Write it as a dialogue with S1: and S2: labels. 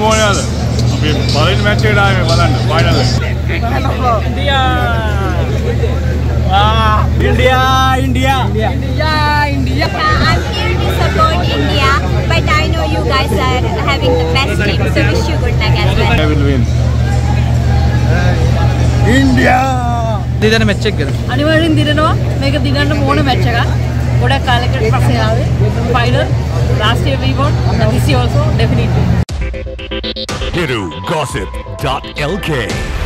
S1: මොනවාද අපි පළවෙනි මැච් එකට ආවේ බලන්න ෆයිනල් එක
S2: I'm here to support India, but I know you guys are having the best team, so wish you good luck as well.
S1: I will win
S3: දිදන match එක ගැන
S4: අනිවාර්යෙන් දිනනවා මේක දිනන්න ඕන මැච් එකක් final. Last year we won, and this year also, definitely.
S5: Hiru Gossip.lk